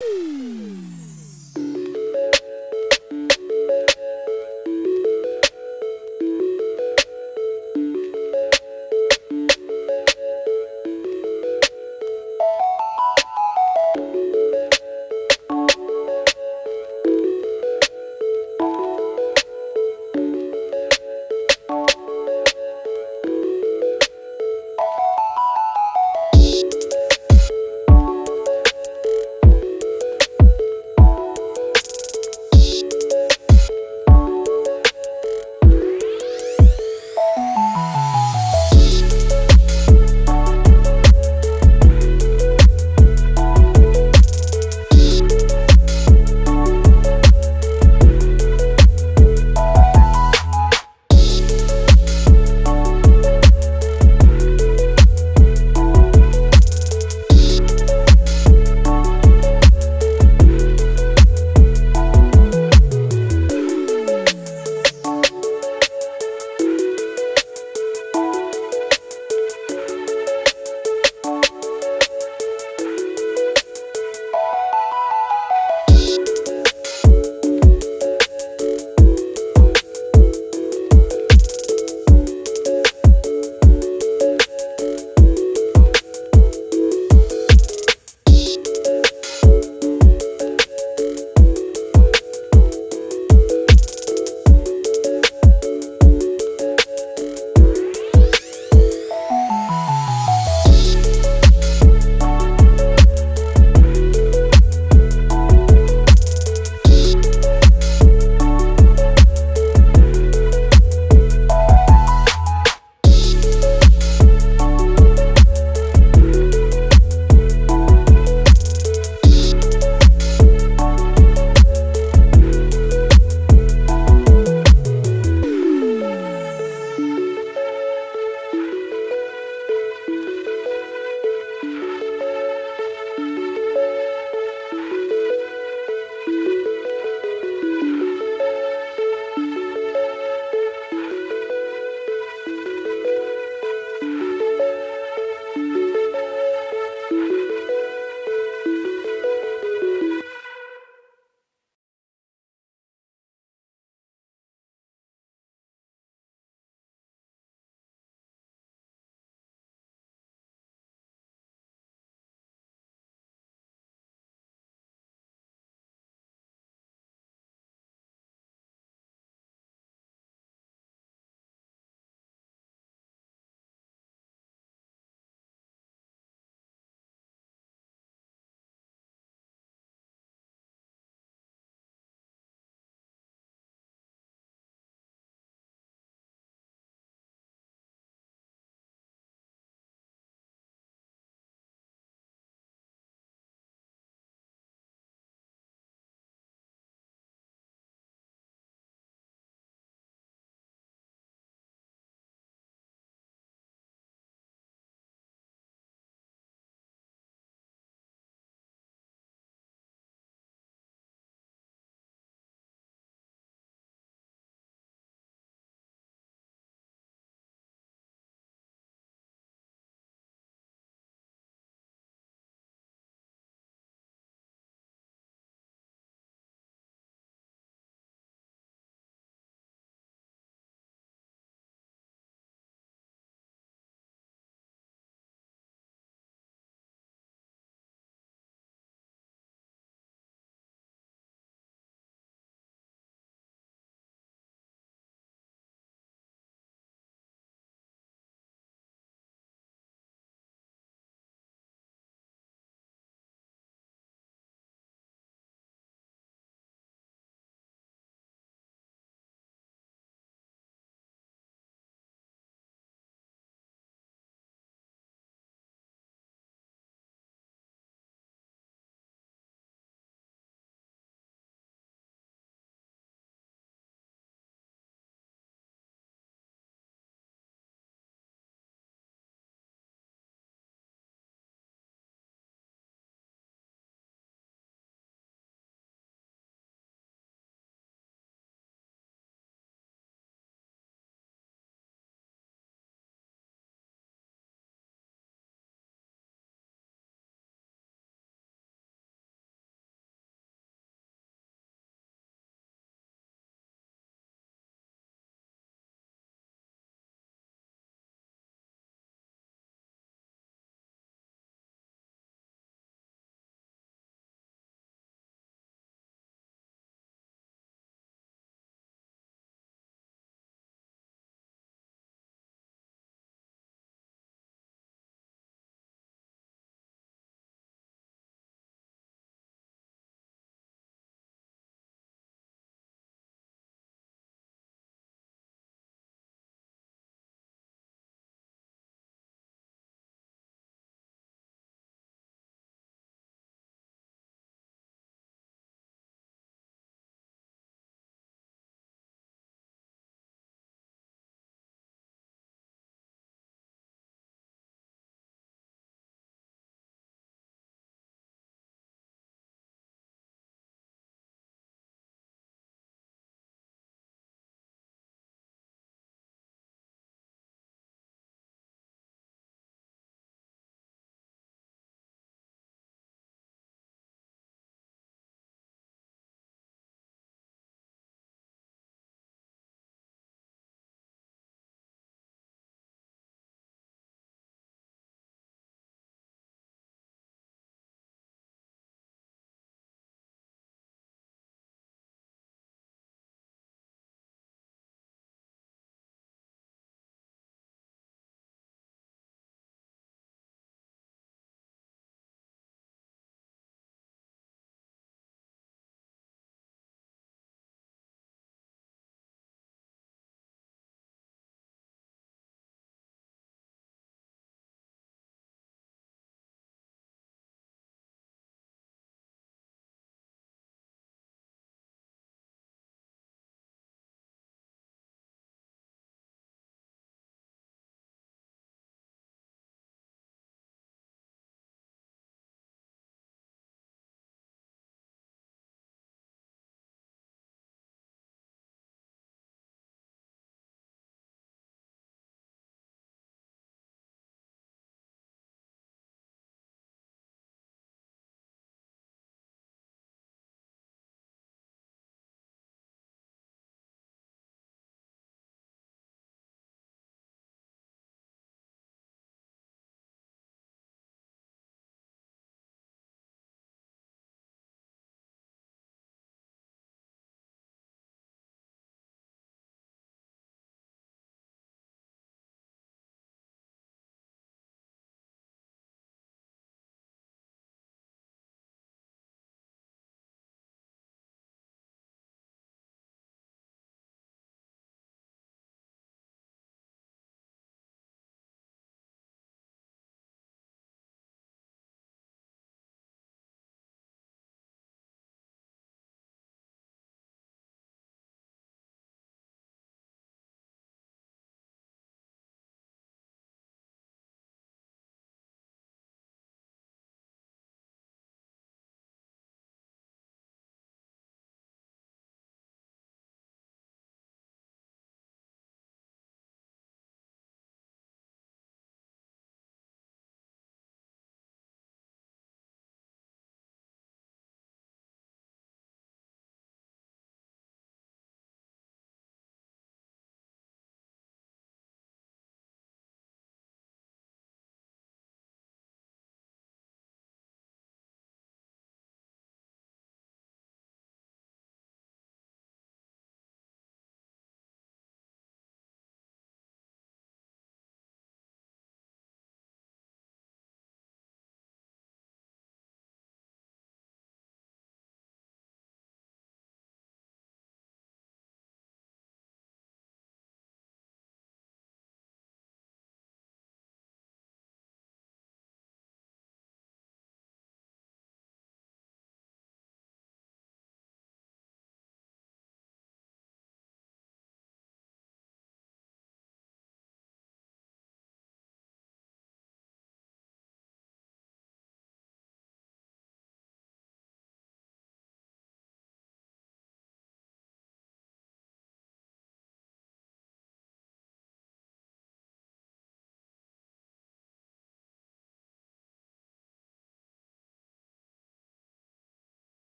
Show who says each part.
Speaker 1: you